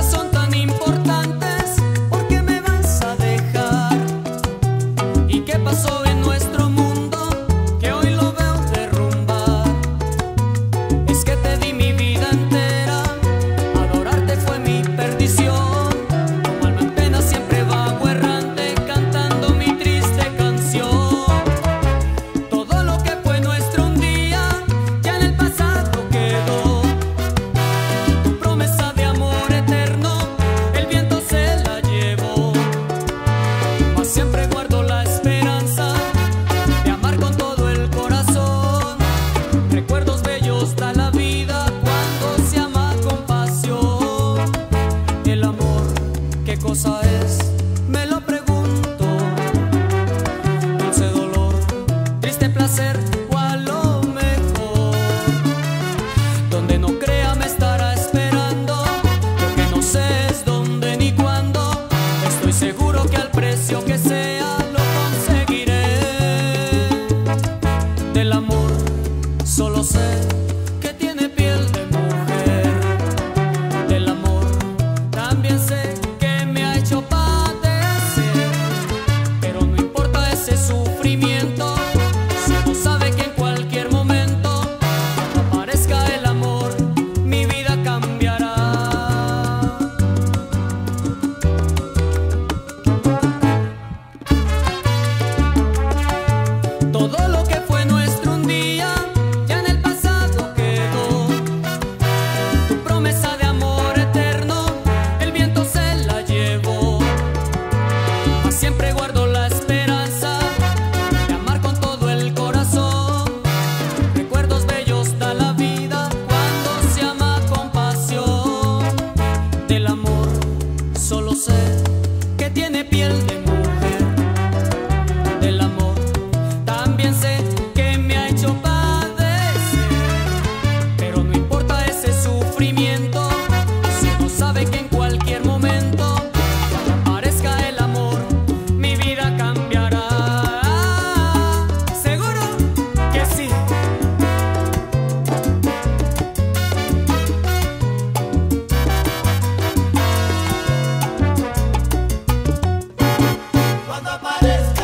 son tan importantes. sorry Let's go.